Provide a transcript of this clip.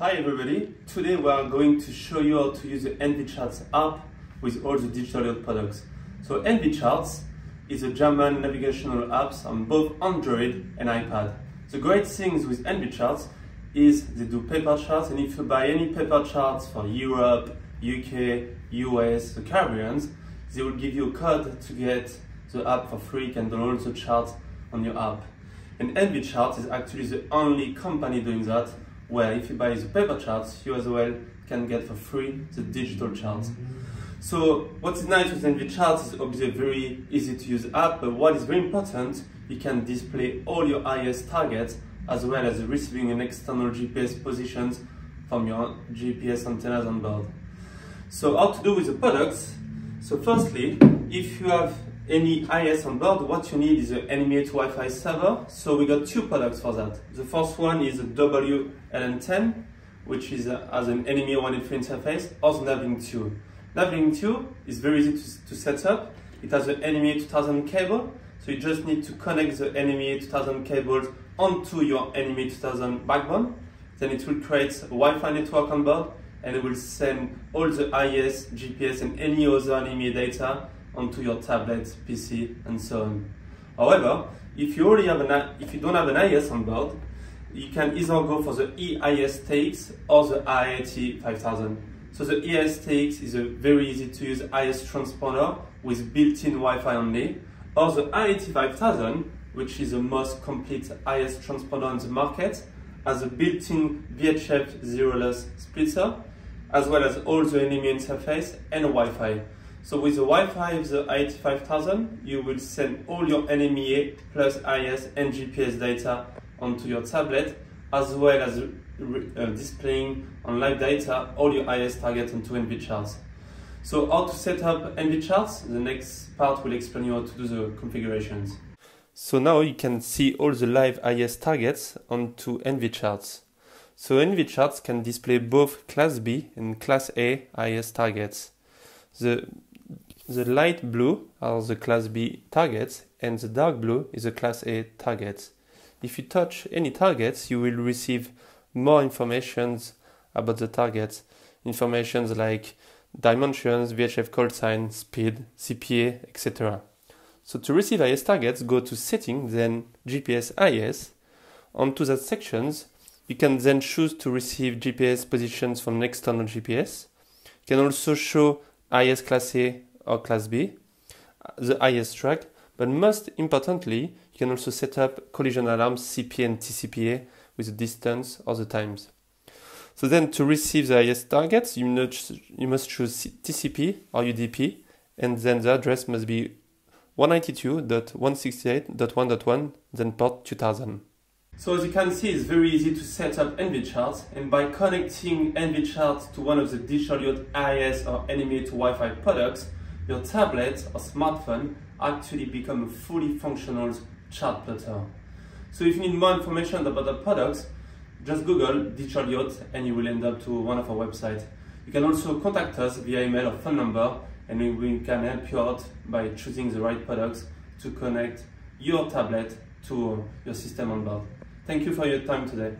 we are going to show you how to use the NV-Charts app with all the digital products. So NV-Charts is a German navigational app on both Android and iPad. The great things with NV-Charts is they do paper charts and if you buy any paper charts for Europe, UK, US, the Caribbean, they will give you a code to get the app for free. Can download the charts on your app. And NV-Charts is actually the only company doing that where if you buy the paper charts, you as well can get for free the digital charts. So what's nice with NV-Charts is obviously a very easy to use app, but what is very important, you can display all your AIS targets as well as receiving an external GPS positions from your GPS antennas on board. So how to do with the products? So firstly, if you have any AIS on board, what you need is an to Wi-Fi server. So we got two products for that. The first one is a WLN10, which is uh, a, as an NMEA 183 interface, or the Navlink 2. Navlink 2 is very easy to, to set up. It has an NMEA 2000 cable, so you just need to connect the NMEA 2000 cables onto your NMEA 2000 backbone. Then it will create a Wi-Fi network on board, and it will send all the AIS, GPS, and any other NMEA data onto your tablet, PC, and so on. However, if you already have an if you don't have an AIS on board, you can either go for the EIS-TX or the AIT 5000. So the EIS-TX is a very easy to use AIS transponder with built-in Wi-Fi only, or the AIT 5000, which is the most complete AIS transponder on the market, has a built-in VHF zero-loss splitter, as well as all the NMEA interface and Wi-Fi. So with the Wi-Fi of the 85000, you will send all your NMEA plus AIS and GPS data onto your tablet, as well as uh, displaying on live data all your AIS targets onto NV-Charts. So how to set up NV-Charts? The next part will explain you how to do the configurations. So now you can see all the live AIS targets onto NV-Charts. So NV-Charts can display both Class B and Class A AIS targets. The the light blue are the class B targets and the dark blue is the class A targets. If you touch any targets, you will receive more informations about the targets. Informations like dimensions, VHF call sign, speed, CPA, etc. So to receive AIS targets, go to Settings, then GPS AIS. Onto that sections, you can then choose to receive GPS positions from an external GPS. You can also show AIS class A or class B, the AIS track, but most importantly, you can also set up collision alarms CPA and TCPA with the distance or the times. So then to receive the AIS targets, you must, you must choose TCP or UDP, and then the address must be 192.168.1.1, then port 2000. So as you can see, it's very easy to set up NV-Charts, and by connecting NV-Charts to one of the yacht AIS or NMEA to Wi-Fi products, your tablet or smartphone actually become a fully functional chart plotter. So if you need more information about the products, just Google Digital Yacht and you will end up to one of our websites. You can also contact us via email or phone number and we can help you out by choosing the right products to connect your tablet to your system on board. Thank you for your time today.